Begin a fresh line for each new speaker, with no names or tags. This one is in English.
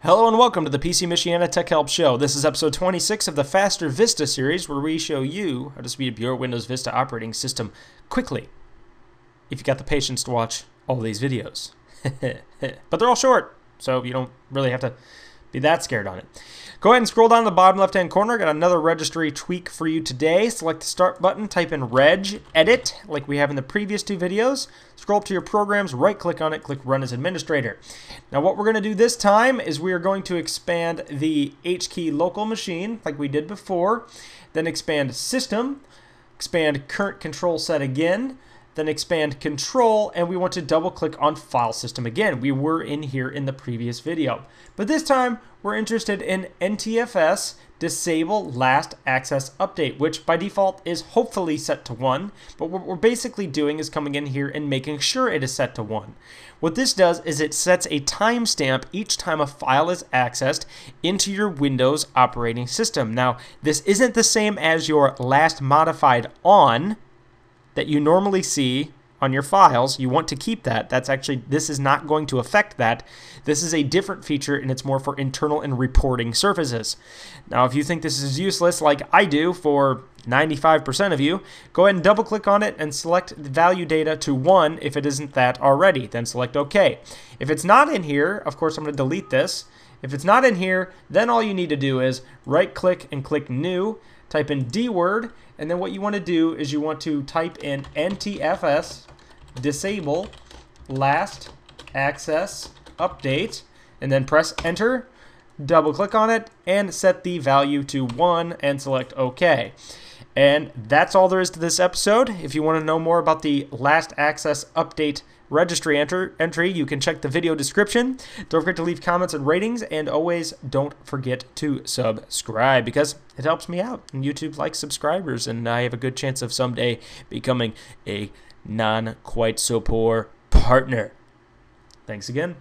Hello and welcome to the PC Michiana Tech Help Show. This is episode 26 of the Faster Vista series where we show you how to speed up your Windows Vista operating system quickly if you got the patience to watch all these videos. but they're all short, so you don't really have to be that scared on it. Go ahead and scroll down to the bottom left hand corner. Got another registry tweak for you today. Select the start button, type in reg edit like we have in the previous two videos. Scroll up to your programs, right click on it, click run as administrator. Now what we're going to do this time is we are going to expand the H key local machine like we did before, then expand system, expand current control set again, then expand control, and we want to double click on file system again. We were in here in the previous video. But this time, we're interested in NTFS disable last access update, which by default is hopefully set to 1, but what we're basically doing is coming in here and making sure it is set to 1. What this does is it sets a timestamp each time a file is accessed into your Windows operating system. Now, this isn't the same as your last modified on, that you normally see on your files, you want to keep that. That's actually, this is not going to affect that. This is a different feature and it's more for internal and reporting services. Now, if you think this is useless, like I do for 95% of you, go ahead and double click on it and select the value data to 1 if it isn't that already. Then select OK. If it's not in here, of course, I'm going to delete this. If it's not in here, then all you need to do is right click and click New, type in DWORD, and then what you want to do is you want to type in NTFS disable last access update and then press enter double click on it and set the value to 1 and select OK. And that's all there is to this episode. If you want to know more about the last access update registry enter entry, you can check the video description. Don't forget to leave comments and ratings, and always don't forget to subscribe because it helps me out. And YouTube likes subscribers, and I have a good chance of someday becoming a non quite so poor partner. Thanks again.